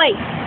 boy.